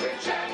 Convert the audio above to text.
Richard.